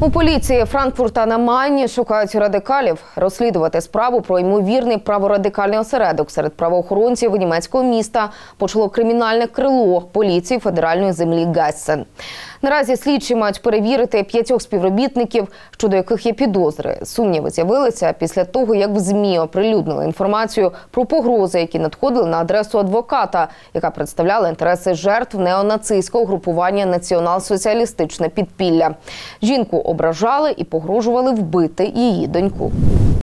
У поліції Франкфурта на Майні шукають радикалів розслідувати справу про ймовірний праворадикальний осередок серед правоохоронців німецького міста почало кримінальне крило поліції федеральної землі Гессен. Наразі слідчі мають перевірити п'ятьох співробітників, щодо яких є підозри. Сумніви з'явилися після того, як в змі оприлюднили інформацію про погрози, які надходили на адресу адвоката, яка представляла інтереси жертв неонацистського групування Націонал-соціалістичне підпілля. Жінку ображали і погрожували вбити її доньку.